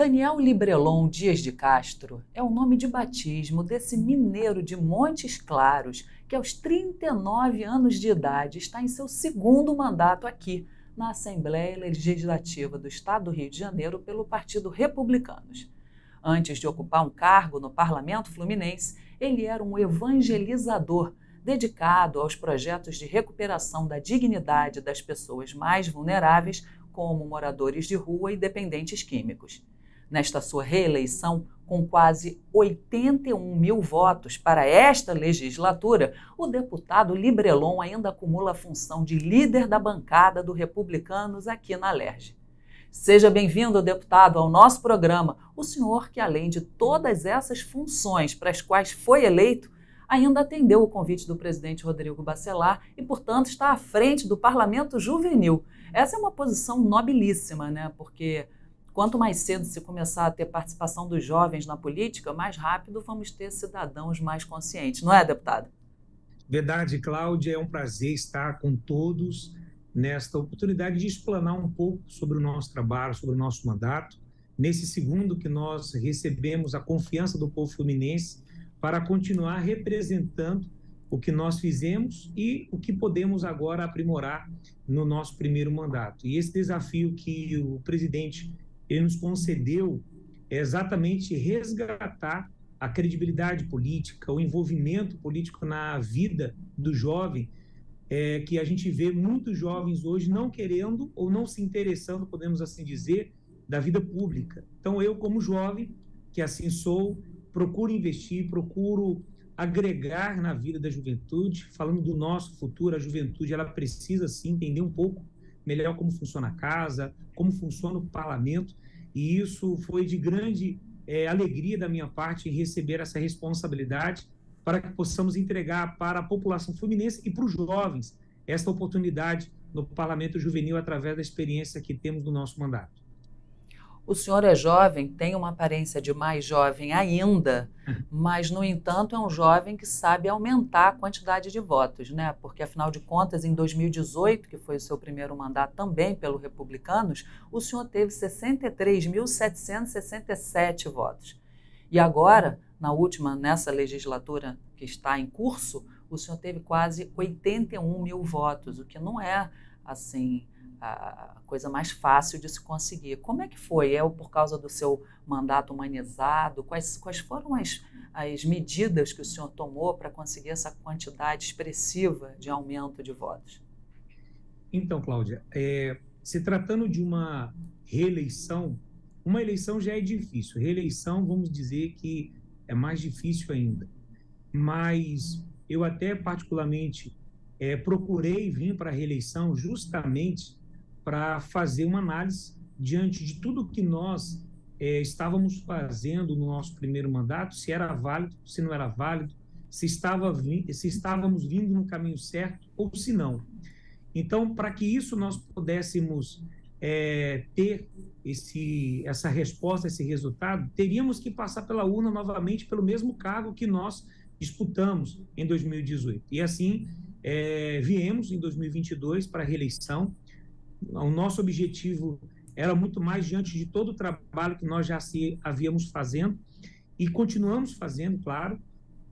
Daniel Librelon Dias de Castro é o nome de batismo desse mineiro de Montes Claros que, aos 39 anos de idade, está em seu segundo mandato aqui, na Assembleia Legislativa do Estado do Rio de Janeiro, pelo Partido Republicanos. Antes de ocupar um cargo no Parlamento Fluminense, ele era um evangelizador dedicado aos projetos de recuperação da dignidade das pessoas mais vulneráveis, como moradores de rua e dependentes químicos nesta sua reeleição, com quase 81 mil votos para esta legislatura, o deputado Librelon ainda acumula a função de líder da bancada do Republicanos aqui na Lerge. Seja bem-vindo, deputado, ao nosso programa. O senhor, que além de todas essas funções para as quais foi eleito, ainda atendeu o convite do presidente Rodrigo Bacelar e, portanto, está à frente do Parlamento Juvenil. Essa é uma posição nobilíssima, né? Porque Quanto mais cedo se começar a ter participação dos jovens na política, mais rápido vamos ter cidadãos mais conscientes, não é, deputado? Verdade, Cláudia. É um prazer estar com todos nesta oportunidade de explanar um pouco sobre o nosso trabalho, sobre o nosso mandato. Nesse segundo que nós recebemos a confiança do povo fluminense para continuar representando o que nós fizemos e o que podemos agora aprimorar no nosso primeiro mandato. E esse desafio que o presidente ele nos concedeu exatamente resgatar a credibilidade política, o envolvimento político na vida do jovem, é, que a gente vê muitos jovens hoje não querendo ou não se interessando, podemos assim dizer, da vida pública. Então, eu, como jovem, que assim sou, procuro investir, procuro agregar na vida da juventude, falando do nosso futuro, a juventude ela precisa sim entender um pouco melhor como funciona a casa, como funciona o parlamento, e isso foi de grande é, alegria da minha parte em receber essa responsabilidade para que possamos entregar para a população fluminense e para os jovens esta oportunidade no Parlamento Juvenil através da experiência que temos no nosso mandato. O senhor é jovem, tem uma aparência de mais jovem ainda, mas, no entanto, é um jovem que sabe aumentar a quantidade de votos, né? Porque, afinal de contas, em 2018, que foi o seu primeiro mandato também pelo Republicanos, o senhor teve 63.767 votos. E agora, na última, nessa legislatura que está em curso, o senhor teve quase 81 mil votos, o que não é, assim, a coisa mais fácil de se conseguir. Como é que foi? É por causa do seu mandato humanizado? Quais, quais foram as, as medidas que o senhor tomou para conseguir essa quantidade expressiva de aumento de votos? Então, Cláudia, é, se tratando de uma reeleição, uma eleição já é difícil. Reeleição, vamos dizer que é mais difícil ainda. Mas eu até particularmente é, procurei vir para a reeleição justamente para fazer uma análise diante de tudo que nós é, estávamos fazendo no nosso primeiro mandato, se era válido, se não era válido, se, estava se estávamos vindo no caminho certo ou se não. Então, para que isso nós pudéssemos é, ter esse, essa resposta, esse resultado, teríamos que passar pela urna novamente pelo mesmo cargo que nós disputamos em 2018. E assim, é, viemos em 2022 para a reeleição, o nosso objetivo era muito mais diante de todo o trabalho que nós já se havíamos fazendo e continuamos fazendo, claro.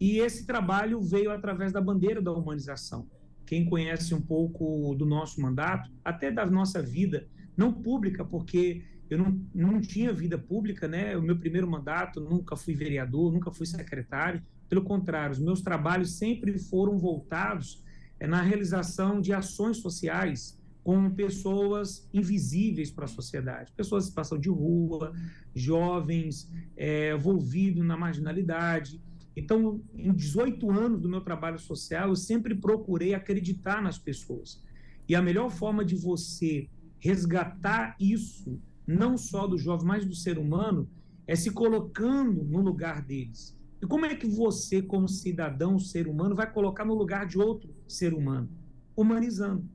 E esse trabalho veio através da bandeira da humanização. Quem conhece um pouco do nosso mandato, até da nossa vida, não pública, porque eu não, não tinha vida pública, né? O meu primeiro mandato, nunca fui vereador, nunca fui secretário. Pelo contrário, os meus trabalhos sempre foram voltados é, na realização de ações sociais, com pessoas invisíveis para a sociedade, pessoas em situação de rua, jovens é, envolvidos na marginalidade. Então, em 18 anos do meu trabalho social, eu sempre procurei acreditar nas pessoas. E a melhor forma de você resgatar isso, não só do jovem, mas do ser humano, é se colocando no lugar deles. E como é que você, como cidadão, ser humano, vai colocar no lugar de outro ser humano? Humanizando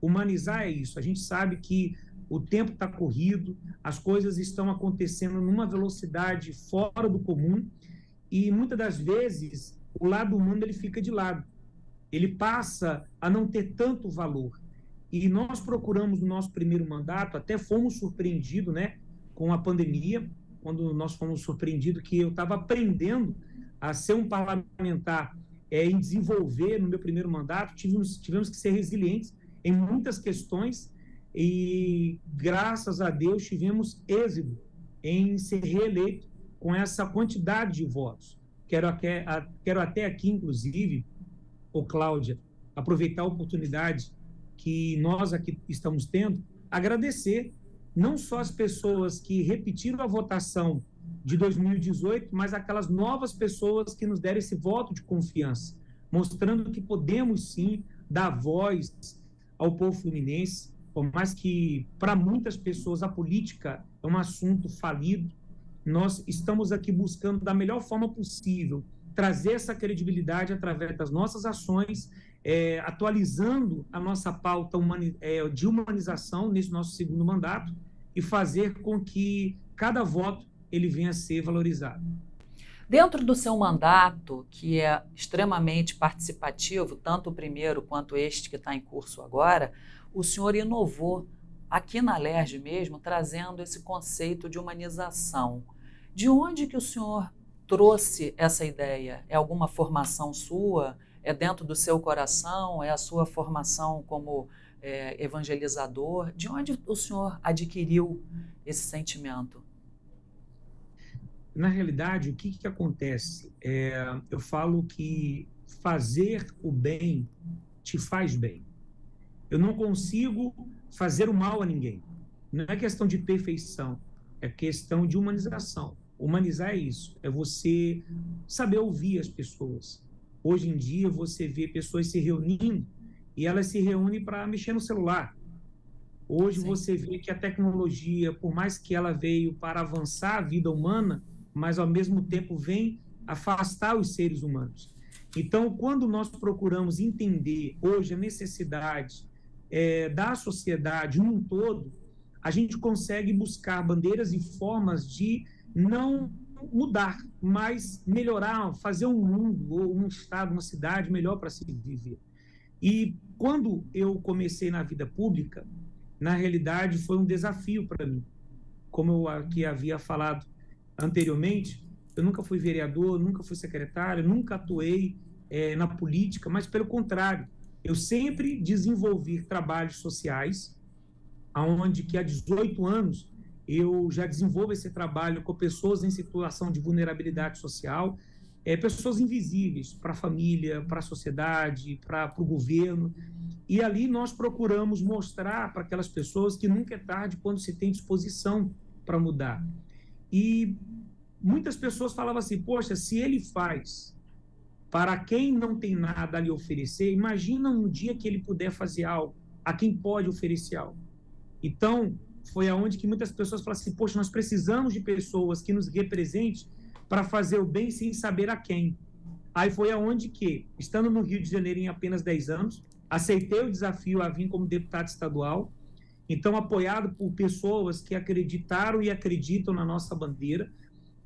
Humanizar é isso. A gente sabe que o tempo está corrido, as coisas estão acontecendo numa velocidade fora do comum e muitas das vezes o lado humano ele fica de lado. Ele passa a não ter tanto valor. E nós procuramos no nosso primeiro mandato, até fomos surpreendidos, né, com a pandemia, quando nós fomos surpreendidos que eu estava aprendendo a ser um parlamentar é, em desenvolver no meu primeiro mandato, tivemos, tivemos que ser resilientes em muitas questões e, graças a Deus, tivemos êxito em ser reeleito com essa quantidade de votos. Quero, quero até aqui, inclusive, ô Cláudia, aproveitar a oportunidade que nós aqui estamos tendo, agradecer não só as pessoas que repetiram a votação de 2018, mas aquelas novas pessoas que nos deram esse voto de confiança, mostrando que podemos sim dar voz ao povo fluminense, por mais que para muitas pessoas a política é um assunto falido, nós estamos aqui buscando da melhor forma possível trazer essa credibilidade através das nossas ações, é, atualizando a nossa pauta humani é, de humanização nesse nosso segundo mandato e fazer com que cada voto ele venha a ser valorizado. Dentro do seu mandato, que é extremamente participativo, tanto o primeiro quanto este que está em curso agora, o senhor inovou aqui na LERJ mesmo, trazendo esse conceito de humanização. De onde que o senhor trouxe essa ideia? É alguma formação sua? É dentro do seu coração? É a sua formação como é, evangelizador? De onde o senhor adquiriu esse sentimento? Na realidade, o que, que acontece? É, eu falo que fazer o bem te faz bem. Eu não consigo fazer o mal a ninguém. Não é questão de perfeição, é questão de humanização. Humanizar é isso, é você saber ouvir as pessoas. Hoje em dia, você vê pessoas se reunindo e elas se reúnem para mexer no celular. Hoje Sim. você vê que a tecnologia, por mais que ela veio para avançar a vida humana, mas ao mesmo tempo vem afastar os seres humanos. Então, quando nós procuramos entender hoje a necessidade é, da sociedade num todo, a gente consegue buscar bandeiras e formas de não mudar, mas melhorar, fazer um mundo ou um estado, uma cidade melhor para se viver. E quando eu comecei na vida pública, na realidade foi um desafio para mim. Como eu aqui havia falado, anteriormente, eu nunca fui vereador, nunca fui secretário, nunca atuei é, na política, mas pelo contrário, eu sempre desenvolvi trabalhos sociais, aonde que há 18 anos eu já desenvolvo esse trabalho com pessoas em situação de vulnerabilidade social, é, pessoas invisíveis para a família, para a sociedade, para o governo. E ali nós procuramos mostrar para aquelas pessoas que nunca é tarde quando se tem disposição para mudar. E muitas pessoas falavam assim: poxa, se ele faz para quem não tem nada a lhe oferecer, imagina um dia que ele puder fazer algo a quem pode oferecer algo. Então, foi aonde que muitas pessoas falaram assim: poxa, nós precisamos de pessoas que nos representem para fazer o bem sem saber a quem. Aí foi aonde que, estando no Rio de Janeiro em apenas 10 anos, aceitei o desafio a vir como deputado estadual então, apoiado por pessoas que acreditaram e acreditam na nossa bandeira,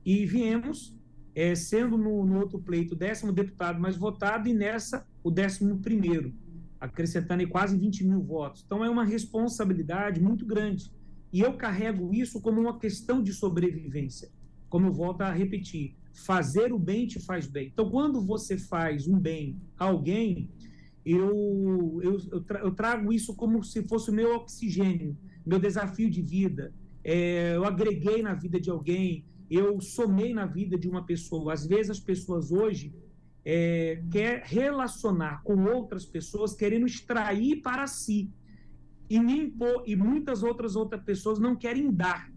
e viemos, é, sendo no, no, outro pleito o décimo deputado mais votado, e nessa o décimo primeiro, acrescentando quase 20 mil votos. Então, é uma responsabilidade muito grande. E eu carrego isso como uma questão de sobrevivência. Como eu volto a repetir, fazer o bem te faz bem. Então, quando você faz um bem a alguém, eu, eu, eu, trago isso como se fosse o meu oxigênio, meu desafio de vida. É, eu agreguei na vida de alguém, eu somei na vida de uma pessoa. Às vezes as pessoas hoje é, quer relacionar com outras pessoas, querendo extrair para si. E, nem, e muitas outras outras pessoas não querem dar.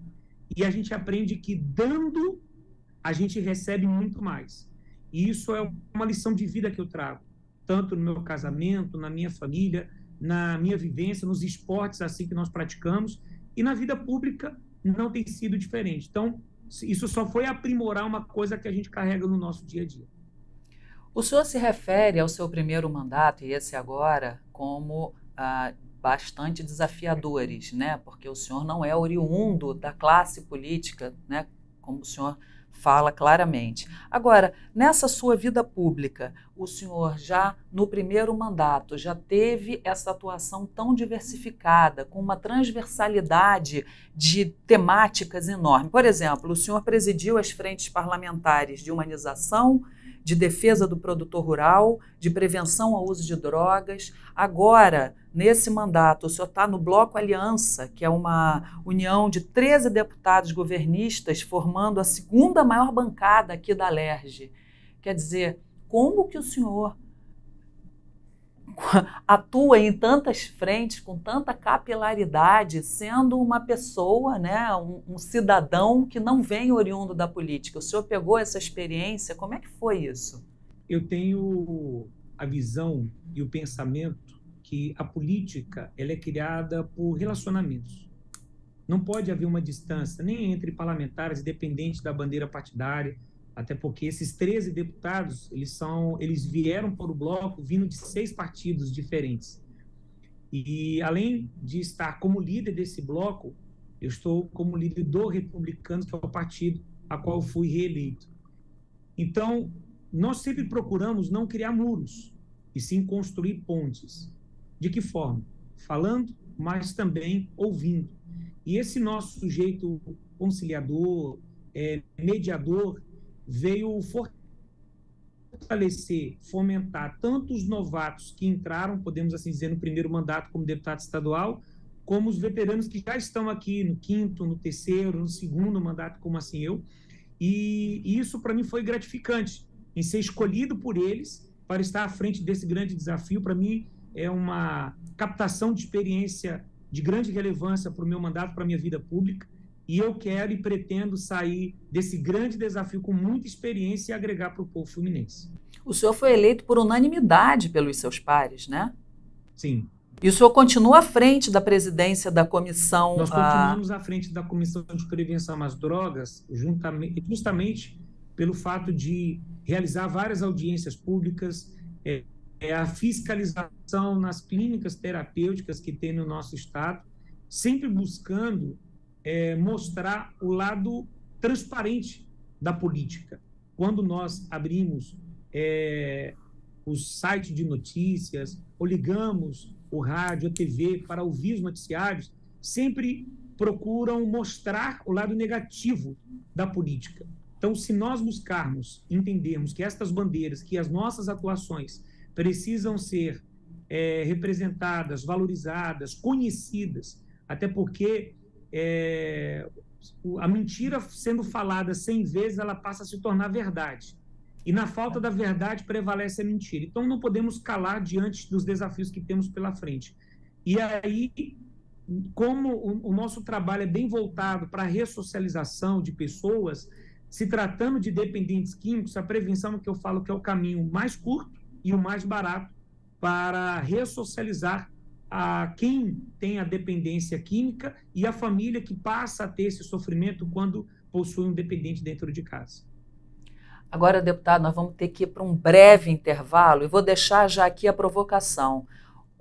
E a gente aprende que dando, a gente recebe muito mais. E isso é uma lição de vida que eu trago tanto no meu casamento, na minha família, na minha vivência, nos esportes assim que nós praticamos, e na vida pública não tem sido diferente. Então, isso só foi aprimorar uma coisa que a gente carrega no nosso dia a dia. O senhor se refere ao seu primeiro mandato e esse agora como ah, bastante desafiadores, né? Porque o senhor não é oriundo da classe política, né? Como o senhor fala claramente. Agora, nessa sua vida pública, o senhor já no primeiro mandato já teve essa atuação tão diversificada, com uma transversalidade de temáticas enorme. Por exemplo, o senhor presidiu as frentes parlamentares de humanização, de defesa do produtor rural, de prevenção ao uso de drogas. Agora, nesse mandato, o senhor está no Bloco Aliança, que é uma união de 13 deputados governistas formando a segunda maior bancada aqui da LERJ. Quer dizer, como que o senhor atua em tantas frentes, com tanta capilaridade, sendo uma pessoa, né, um, um, cidadão que não vem oriundo da política. O senhor pegou essa experiência, como é que foi isso? Eu tenho a visão e o pensamento que a política ela é criada por relacionamentos. Não pode haver uma distância nem entre parlamentares, independente da bandeira partidária, até porque esses 13 deputados, eles são, eles vieram para o bloco vindo de seis partidos diferentes. E além de estar como líder desse bloco, eu estou como líder do Republicano, que é o partido a qual fui reeleito. Então, nós sempre procuramos não criar muros, e sim construir pontes. De que forma? Falando, mas também ouvindo. E esse nosso sujeito conciliador, é, mediador, veio fortalecer, fomentar tanto os novatos que entraram, podemos assim dizer, no primeiro mandato como deputado estadual, como os veteranos que já estão aqui no quinto, no terceiro, no segundo mandato, como assim eu. E, isso para mim foi gratificante, em ser escolhido por eles para estar à frente desse grande desafio. Para mim é uma captação de experiência de grande relevância para o meu mandato, para a minha vida pública. E eu quero e pretendo sair desse grande desafio com muita experiência e agregar para o povo fluminense. O senhor foi eleito por unanimidade pelos seus pares, né? Sim. E o senhor continua à frente da presidência da comissão. Nós continuamos à frente da comissão de prevenção às drogas, justamente pelo fato de realizar várias audiências públicas, é, é a fiscalização nas clínicas terapêuticas que tem no nosso estado, sempre buscando é, mostrar o lado transparente da política. Quando nós abrimos é, os sites de notícias, ou ligamos o rádio, a TV para ouvir os noticiários, sempre procuram mostrar o lado negativo da política. Então, se nós buscarmos entendermos que estas bandeiras, que as nossas atuações precisam ser é, representadas, valorizadas, conhecidas, até porque é, a mentira sendo falada 100 vezes, ela passa a se tornar verdade. E na falta da verdade prevalece a mentira. Então não podemos calar diante dos desafios que temos pela frente. E aí, como o, o nosso trabalho é bem voltado para a ressocialização de pessoas, se tratando de dependentes químicos, a prevenção que eu falo que é o caminho mais curto e o mais barato para ressocializar a quem tem a dependência química e a família que passa a ter esse sofrimento quando possui um dependente dentro de casa. Agora, deputado, nós vamos ter que ir para um breve intervalo e vou deixar já aqui a provocação.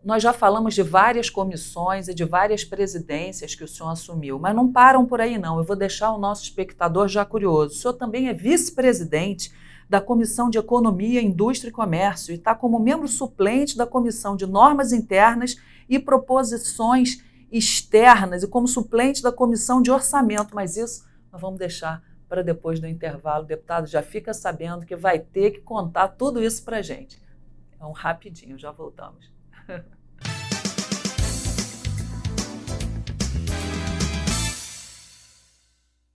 Nós já falamos de várias comissões e de várias presidências que o senhor assumiu, mas não param por aí, não. Eu vou deixar o nosso espectador já curioso. O senhor também é vice-presidente da Comissão de Economia, Indústria e Comércio e está como membro suplente da Comissão de Normas Internas e Proposições Externas e como suplente da Comissão de Orçamento. Mas isso nós vamos deixar para depois do intervalo. O deputado já fica sabendo que vai ter que contar tudo isso para a gente. É um rapidinho, já voltamos.